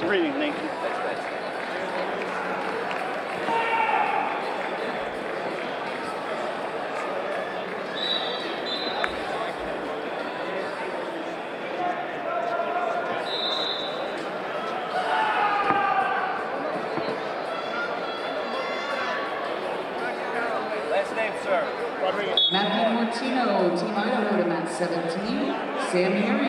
Thanks for. Thank you. Matthew Mortino, Team Idaho to 17, Sam